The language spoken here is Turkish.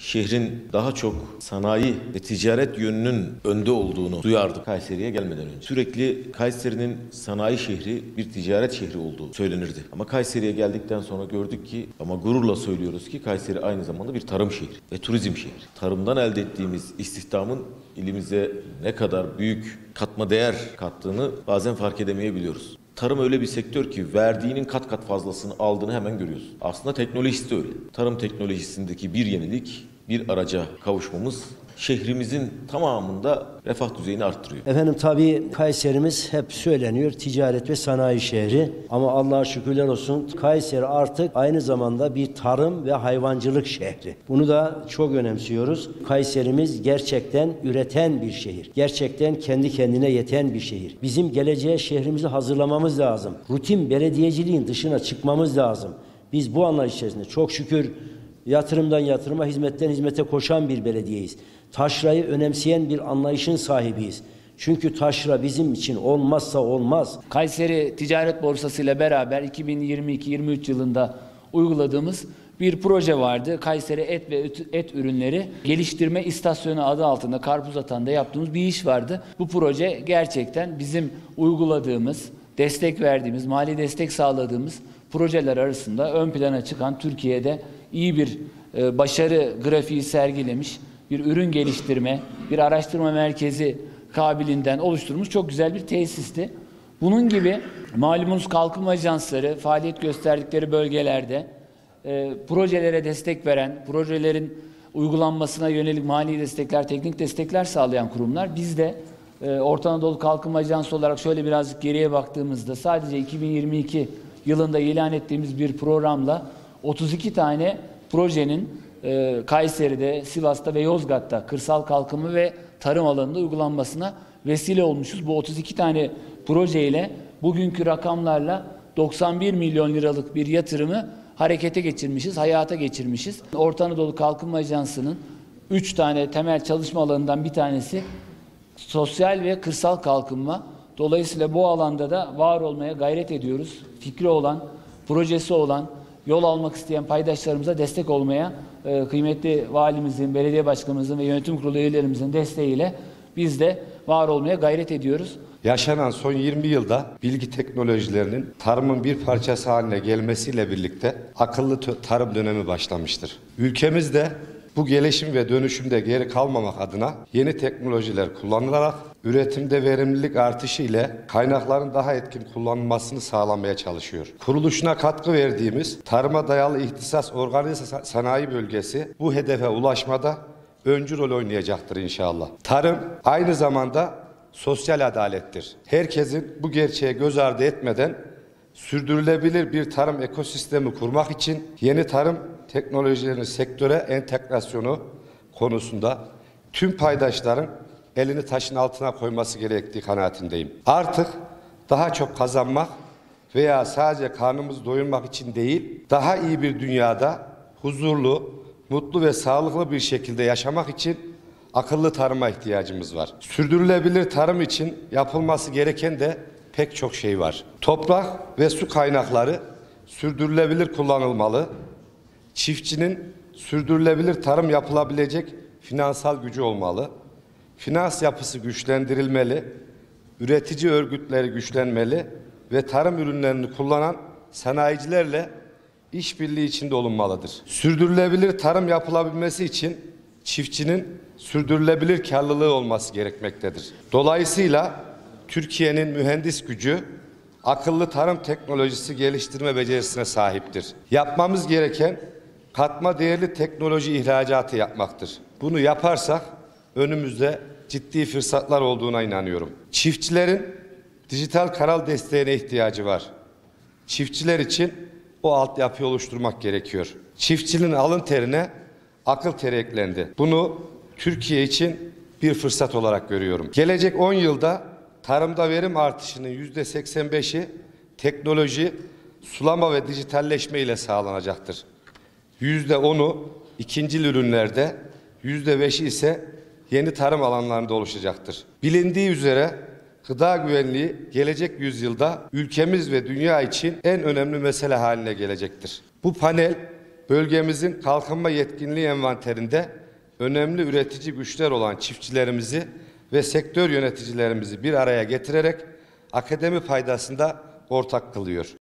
şehrin daha çok sanayi ve ticaret yönünün önde olduğunu duyardık Kayseri'ye gelmeden önce. Sürekli Kayseri'nin sanayi şehri bir ticaret şehri olduğu söylenirdi. Ama Kayseri'ye geldikten sonra gördük ki ama gururla söylüyoruz ki Kayseri aynı zamanda bir tarım şehri ve turizm şehri. Tarımdan elde ettiğimiz istihdamın ilimize ne kadar büyük katma değer kattığını bazen fark edemeyebiliyoruz. Tarım öyle bir sektör ki verdiğinin kat kat fazlasını aldığını hemen görüyoruz. Aslında teknolojisi de öyle. Tarım teknolojisindeki bir yenilik, bir araca kavuşmamız şehrimizin tamamında refah düzeyini arttırıyor. Efendim tabii Kayserimiz hep söyleniyor ticaret ve sanayi şehri ama Allah'a şükürler olsun Kayseri artık aynı zamanda bir tarım ve hayvancılık şehri. Bunu da çok önemsiyoruz. Kayserimiz gerçekten üreten bir şehir. Gerçekten kendi kendine yeten bir şehir. Bizim geleceğe şehrimizi hazırlamamız lazım. Rutin belediyeciliğin dışına çıkmamız lazım. Biz bu anlayış içerisinde çok şükür yatırımdan yatırıma, hizmetten hizmete koşan bir belediyeyiz. Taşrayı önemseyen bir anlayışın sahibiyiz. Çünkü taşra bizim için olmazsa olmaz. Kayseri Ticaret Borsası ile beraber 2022-23 yılında uyguladığımız bir proje vardı. Kayseri Et ve Et, Ürünleri Geliştirme İstasyonu adı altında Karpuz Atan'da yaptığımız bir iş vardı. Bu proje gerçekten bizim uyguladığımız, destek verdiğimiz, mali destek sağladığımız projeler arasında ön plana çıkan Türkiye'de iyi bir e, başarı grafiği sergilemiş bir ürün geliştirme, bir araştırma merkezi kabiliğinden oluşturmuş çok güzel bir tesisti. Bunun gibi malumunuz kalkınma ajansları faaliyet gösterdikleri bölgelerde e, projelere destek veren, projelerin uygulanmasına yönelik mali destekler, teknik destekler sağlayan kurumlar. Biz de e, Orta Anadolu Kalkınma Ajansı olarak şöyle birazcık geriye baktığımızda sadece 2022 yılında ilan ettiğimiz bir programla 32 tane projenin e, Kayseri'de, Sivas'ta ve Yozgat'ta kırsal kalkınma ve tarım alanında uygulanmasına vesile olmuşuz. Bu 32 tane projeyle bugünkü rakamlarla 91 milyon liralık bir yatırımı harekete geçirmişiz, hayata geçirmişiz. Orta Anadolu Kalkınma Ajansı'nın 3 tane temel çalışma alanından bir tanesi sosyal ve kırsal kalkınma. Dolayısıyla bu alanda da var olmaya gayret ediyoruz. Fikri olan, projesi olan, yol almak isteyen paydaşlarımıza destek olmaya e, kıymetli valimizin, belediye başkanımızın ve yönetim kurulu üyelerimizin desteğiyle biz de var olmaya gayret ediyoruz. Yaşanan son 20 yılda bilgi teknolojilerinin tarımın bir parçası haline gelmesiyle birlikte akıllı tarım dönemi başlamıştır. Ülkemizde bu gelişim ve dönüşümde geri kalmamak adına yeni teknolojiler kullanılarak üretimde verimlilik artışı ile kaynakların daha etkin kullanılmasını sağlamaya çalışıyor. Kuruluşuna katkı verdiğimiz tarıma dayalı ihtisas organize sa- sanayi bölgesi bu hedefe ulaşmada öncü rol oynayacaktır inşallah. Tarım aynı zamanda sosyal adalettir. Herkesin bu gerçeğe göz ardı etmeden sürdürülebilir bir tarım ekosistemi kurmak için yeni tarım teknolojilerinin sektöre entegrasyonu konusunda tüm paydaşların elini taşın altına koyması gerektiği kanaatindeyim. Artık daha çok kazanmak veya sadece karnımızı doyurmak için değil, daha iyi bir dünyada huzurlu, mutlu ve sağlıklı bir şekilde yaşamak için akıllı tarıma ihtiyacımız var. Sürdürülebilir tarım için yapılması gereken de pek çok şey var. Toprak ve su kaynakları sürdürülebilir kullanılmalı. Çiftçinin sürdürülebilir tarım yapılabilecek finansal gücü olmalı. Finans yapısı güçlendirilmeli. Üretici örgütleri güçlenmeli ve tarım ürünlerini kullanan sanayicilerle işbirliği içinde olunmalıdır. Sürdürülebilir tarım yapılabilmesi için çiftçinin sürdürülebilir karlılığı olması gerekmektedir. Dolayısıyla Türkiye'nin mühendis gücü akıllı tarım teknolojisi geliştirme becerisine sahiptir. Yapmamız gereken katma değerli teknoloji ihracatı yapmaktır. Bunu yaparsak önümüzde ciddi fırsatlar olduğuna inanıyorum. Çiftçilerin dijital kanal desteğine ihtiyacı var. Çiftçiler için o altyapıyı oluşturmak gerekiyor. Çiftçinin alın terine akıl teri eklendi. Bunu Türkiye için bir fırsat olarak görüyorum. Gelecek 10 yılda tarımda verim artışının yüzde 85'i teknoloji, sulama ve dijitalleşme ile sağlanacaktır. Yüzde 10'u ikincil ürünlerde, yüzde 5'i ise yeni tarım alanlarında oluşacaktır. Bilindiği üzere gıda güvenliği gelecek yüzyılda ülkemiz ve dünya için en önemli mesele haline gelecektir. Bu panel bölgemizin kalkınma yetkinliği envanterinde önemli üretici güçler olan çiftçilerimizi ve sektör yöneticilerimizi bir araya getirerek akademi faydasında ortak kılıyor.